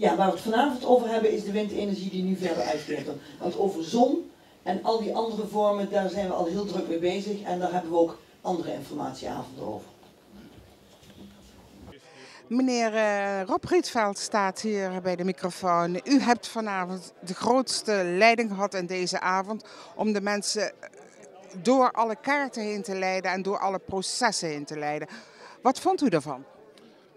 Ja, waar we het vanavond over hebben is de windenergie die nu verder wordt. Want over zon en al die andere vormen, daar zijn we al heel druk mee bezig. En daar hebben we ook andere informatieavonden over. Meneer uh, Rob Rietveld staat hier bij de microfoon. U hebt vanavond de grootste leiding gehad in deze avond om de mensen door alle kaarten heen te leiden en door alle processen heen te leiden. Wat vond u daarvan?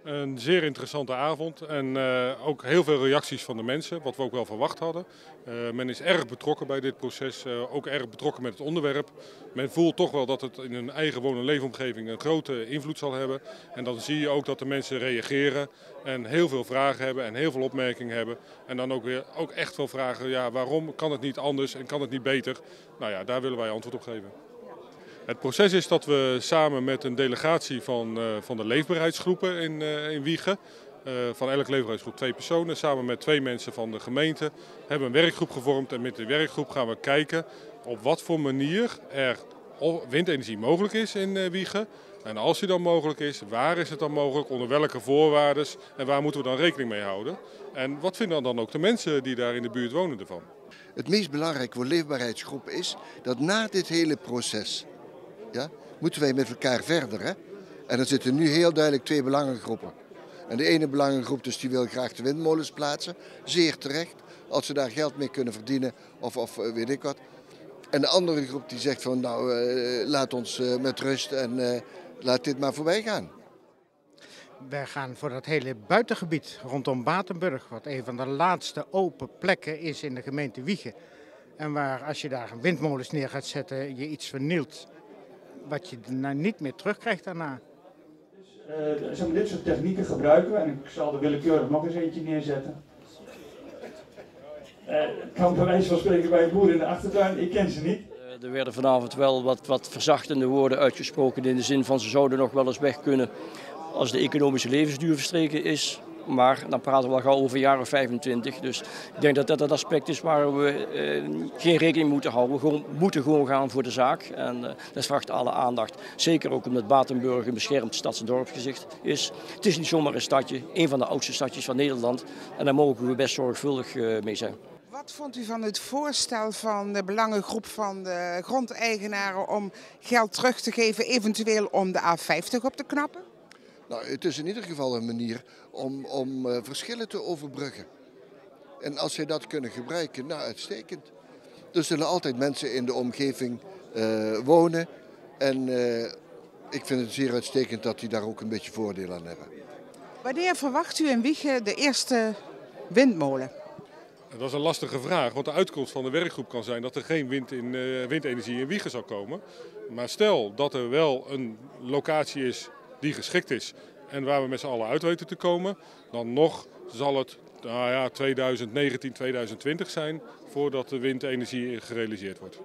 Een zeer interessante avond en uh, ook heel veel reacties van de mensen, wat we ook wel verwacht hadden. Uh, men is erg betrokken bij dit proces, uh, ook erg betrokken met het onderwerp. Men voelt toch wel dat het in hun eigen woon- en leefomgeving een grote invloed zal hebben. En dan zie je ook dat de mensen reageren en heel veel vragen hebben en heel veel opmerkingen hebben. En dan ook weer ook echt wel vragen, ja, waarom kan het niet anders en kan het niet beter? Nou ja, daar willen wij antwoord op geven. Het proces is dat we samen met een delegatie van, uh, van de leefbaarheidsgroepen in, uh, in Wiegen, uh, van elke leefbaarheidsgroep twee personen, samen met twee mensen van de gemeente, hebben een werkgroep gevormd. En met de werkgroep gaan we kijken op wat voor manier er windenergie mogelijk is in Wiegen. En als die dan mogelijk is, waar is het dan mogelijk, onder welke voorwaarden en waar moeten we dan rekening mee houden? En wat vinden dan ook de mensen die daar in de buurt wonen ervan? Het meest belangrijke voor leefbaarheidsgroepen is dat na dit hele proces ja, moeten wij met elkaar verder. Hè? En er zitten nu heel duidelijk twee belangengroepen. En de ene belangengroep dus die wil graag de windmolens plaatsen, zeer terecht, als ze daar geld mee kunnen verdienen of, of weet ik wat. En de andere groep die zegt van nou uh, laat ons uh, met rust en laat dit maar voorbij gaan. Wij gaan voor dat hele buitengebied rondom Batenburg, wat een van de laatste open plekken is in de gemeente Wiegen. En waar als je daar windmolens neer gaat zetten, je iets vernielt wat je nou niet meer terugkrijgt daarna. Uh, zeg maar, dit soort technieken gebruiken en ik zal er willekeurig nog eens eentje neerzetten. Uh, kan bij wijze van spreken bij een boer in de achtertuin, ik ken ze niet. Uh, er werden vanavond wel wat, wat verzachtende woorden uitgesproken in de zin van ze zouden nog wel eens weg kunnen als de economische levensduur verstreken is. Maar dan praten we al gauw over jaren 25. Dus ik denk dat dat het aspect is waar we eh, geen rekening moeten houden. We moeten gewoon gaan voor de zaak. En eh, dat vraagt alle aandacht. Zeker ook omdat Batenburg een beschermd stads- en dorpsgezicht is. Het is niet zomaar een stadje, een van de oudste stadjes van Nederland. En daar mogen we best zorgvuldig uh, mee zijn. Wat vond u van het voorstel van de belangengroep van de grondeigenaren om geld terug te geven, eventueel om de A50 op te knappen? Nou, het is in ieder geval een manier om, om uh, verschillen te overbruggen. En als zij dat kunnen gebruiken, nou uitstekend. Er zullen altijd mensen in de omgeving uh, wonen. En uh, ik vind het zeer uitstekend dat die daar ook een beetje voordeel aan hebben. Wanneer verwacht u in Wiegen de eerste windmolen? Dat is een lastige vraag, want de uitkomst van de werkgroep kan zijn dat er geen wind in, uh, windenergie in Wiegen zal komen. Maar stel dat er wel een locatie is die geschikt is en waar we met z'n allen uit weten te komen, dan nog zal het nou ja, 2019, 2020 zijn voordat de windenergie gerealiseerd wordt.